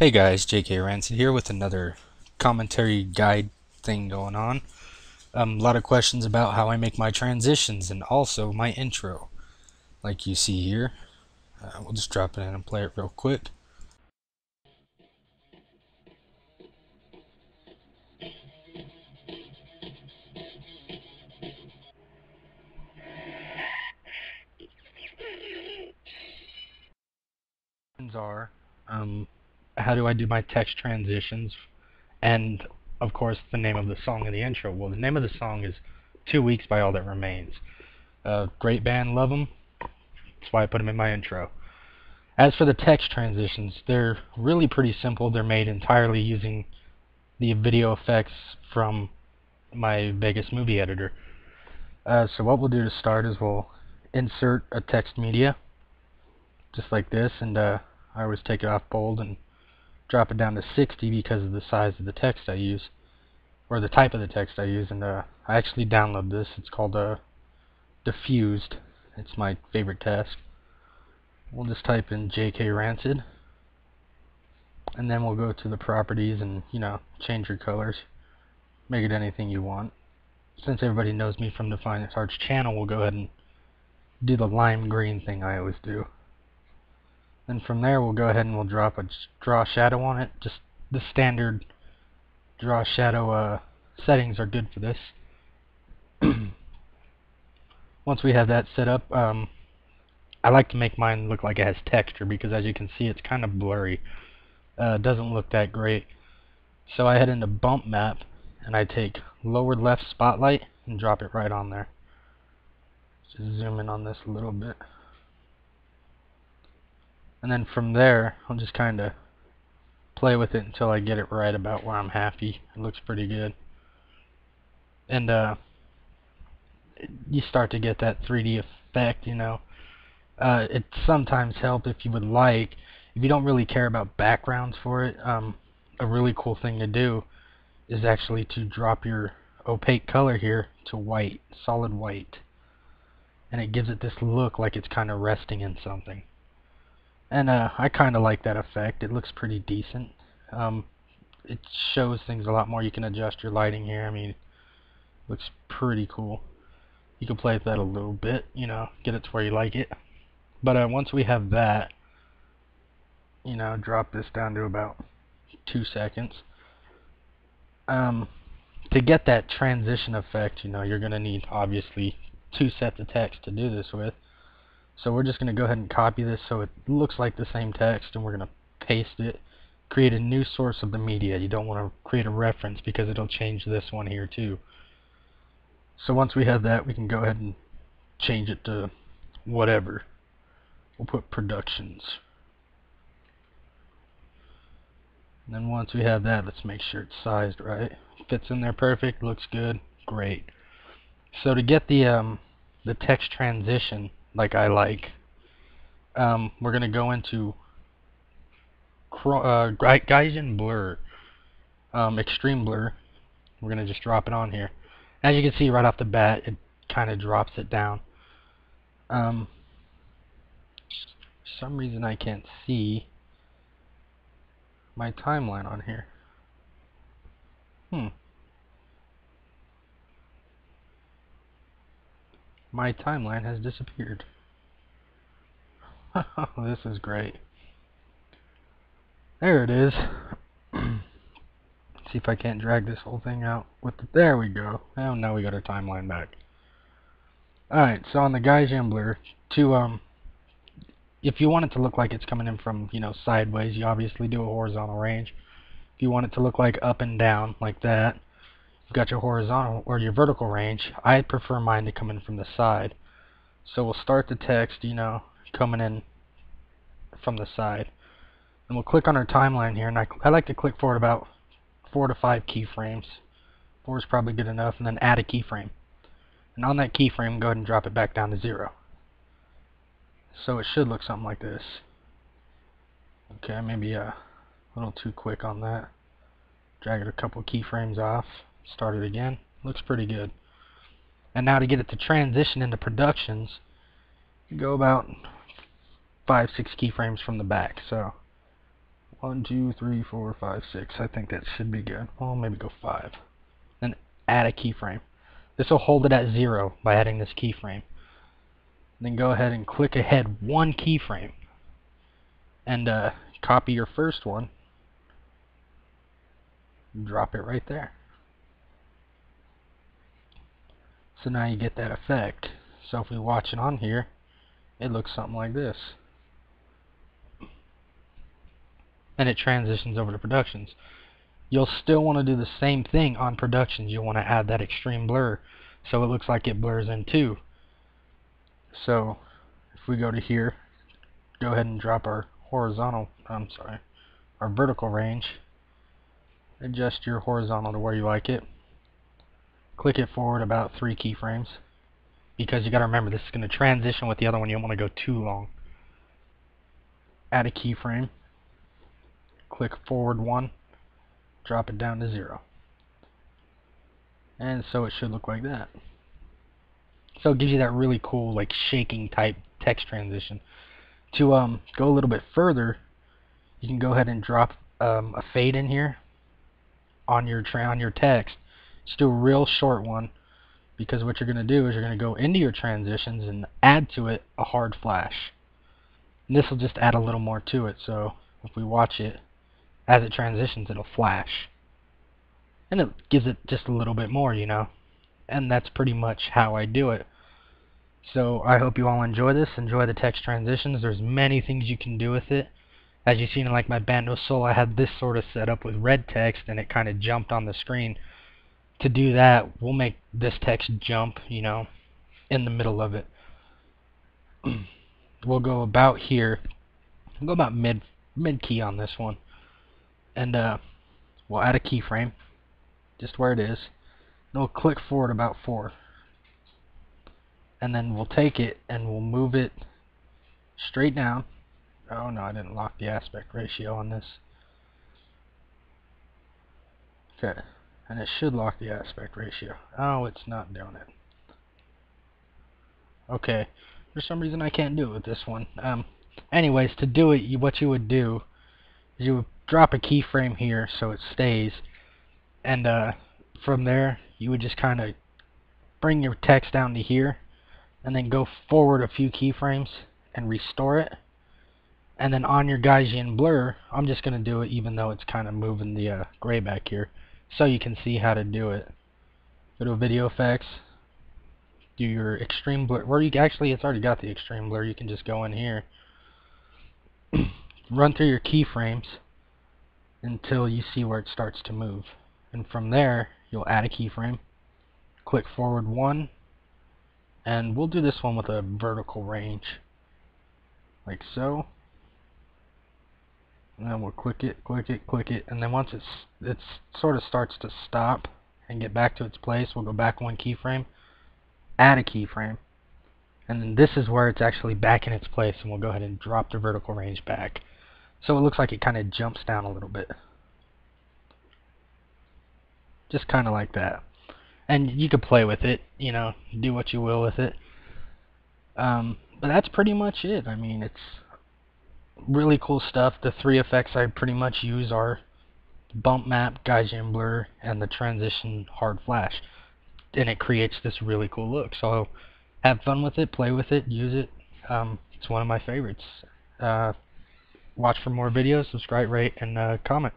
Hey guys, JK Rancid here with another commentary guide thing going on. Um, a lot of questions about how I make my transitions and also my intro, like you see here. Uh, we'll just drop it in and play it real quick. are um, how do I do my text transitions, and of course the name of the song in the intro. Well, the name of the song is Two Weeks by All That Remains. Uh, great band, love them. That's why I put them in my intro. As for the text transitions, they're really pretty simple. They're made entirely using the video effects from my Vegas movie editor. Uh, so what we'll do to start is we'll insert a text media, just like this, and uh, I always take it off bold and drop it down to 60 because of the size of the text I use or the type of the text I use and uh, I actually download this. It's called uh, diffused. It's my favorite test we'll just type in JK Rancid and then we'll go to the properties and you know change your colors. Make it anything you want. Since everybody knows me from the Finest Arts channel we'll go ahead and do the lime green thing I always do then from there we'll go ahead and we'll drop a draw shadow on it. Just the standard draw shadow uh, settings are good for this. Once we have that set up, um, I like to make mine look like it has texture because as you can see it's kind of blurry. Uh, doesn't look that great. So I head into bump map and I take lower left spotlight and drop it right on there. Just zoom in on this a little bit and then from there I'll just kind of play with it until I get it right about where I'm happy. It looks pretty good. And uh, you start to get that 3D effect you know. Uh, it sometimes helps if you would like if you don't really care about backgrounds for it um, a really cool thing to do is actually to drop your opaque color here to white solid white. And it gives it this look like it's kind of resting in something and uh, I kind of like that effect. It looks pretty decent. Um, it shows things a lot more. You can adjust your lighting here. I mean, looks pretty cool. You can play with that a little bit, you know, get it to where you like it. But uh, once we have that, you know, drop this down to about two seconds. Um, to get that transition effect, you know, you're going to need, obviously, two sets of text to do this with. So we're just going to go ahead and copy this so it looks like the same text and we're going to paste it. Create a new source of the media. You don't want to create a reference because it'll change this one here too. So once we have that we can go ahead and change it to whatever. We'll put productions. And then once we have that, let's make sure it's sized right. Fits in there perfect, looks good, great. So to get the um, the text transition, like I like. Um, we're going to go into uh, Blur, um, Extreme Blur. We're going to just drop it on here. As you can see right off the bat, it kind of drops it down. Um, for some reason I can't see my timeline on here. Hmm. My timeline has disappeared. this is great. There it is. see if I can't drag this whole thing out with the, there we go. Oh now we got our timeline back. Alright, so on the Gaussian blur, to um if you want it to look like it's coming in from, you know, sideways, you obviously do a horizontal range. If you want it to look like up and down, like that, you've got your horizontal or your vertical range. I prefer mine to come in from the side. So we'll start the text, you know, coming in from the side. And we'll click on our timeline here, and I, I like to click forward about four to five keyframes. Four is probably good enough, and then add a keyframe. And on that keyframe, go ahead and drop it back down to zero. So it should look something like this. Okay, maybe uh, a little too quick on that. Drag it a couple keyframes off start it again. Looks pretty good. And now to get it to transition into productions, you go about five, six keyframes from the back. So One, two, three, four, five, six. I think that should be good. Well, maybe go five. Then add a keyframe. This will hold it at zero by adding this keyframe. Then go ahead and click ahead one keyframe. And uh, copy your first one. Drop it right there. So now you get that effect. So if we watch it on here, it looks something like this. And it transitions over to Productions. You'll still want to do the same thing on Productions. You'll want to add that extreme blur so it looks like it blurs in too. So if we go to here, go ahead and drop our horizontal, I'm sorry, our vertical range. Adjust your horizontal to where you like it. Click it forward about three keyframes because you got to remember this is going to transition with the other one. You don't want to go too long. Add a keyframe. Click forward one. Drop it down to zero. And so it should look like that. So it gives you that really cool like shaking type text transition. To um, go a little bit further, you can go ahead and drop um, a fade in here on your on your text. Just do a real short one because what you're going to do is you're going to go into your transitions and add to it a hard flash. And this will just add a little more to it, so if we watch it, as it transitions, it'll flash. And it gives it just a little bit more, you know. And that's pretty much how I do it. So I hope you all enjoy this, enjoy the text transitions. There's many things you can do with it. As you've seen in like my Bandos Solo, I had this sort of set up with red text and it kind of jumped on the screen to do that, we'll make this text jump, you know, in the middle of it. we'll go about here. We'll go about mid mid key on this one. And uh, we'll add a keyframe, just where it is. And we'll click forward about four. And then we'll take it and we'll move it straight down. Oh no, I didn't lock the aspect ratio on this. Okay and it should lock the aspect ratio. Oh, it's not doing it. Okay, for some reason I can't do it with this one. Um, anyways, to do it, you, what you would do is you would drop a keyframe here so it stays, and uh, from there you would just kind of bring your text down to here, and then go forward a few keyframes and restore it. And then on your Gaussian blur, I'm just going to do it even though it's kind of moving the uh, gray back here so you can see how to do it. Go to video effects, do your extreme blur, where you actually it's already got the extreme blur, you can just go in here, run through your keyframes until you see where it starts to move. And from there, you'll add a keyframe, click forward one, and we'll do this one with a vertical range, like so and then we'll click it, click it, click it, and then once it's it's sort of starts to stop and get back to its place, we'll go back one keyframe, add a keyframe, and then this is where it's actually back in its place, and we'll go ahead and drop the vertical range back. So it looks like it kind of jumps down a little bit. Just kind of like that. And you could play with it, you know, do what you will with it. Um, but that's pretty much it. I mean, it's really cool stuff. The three effects I pretty much use are bump map, Gaussian blur, and the transition hard flash. And it creates this really cool look. So have fun with it, play with it, use it. Um, it's one of my favorites. Uh, watch for more videos, subscribe, rate, and uh, comment.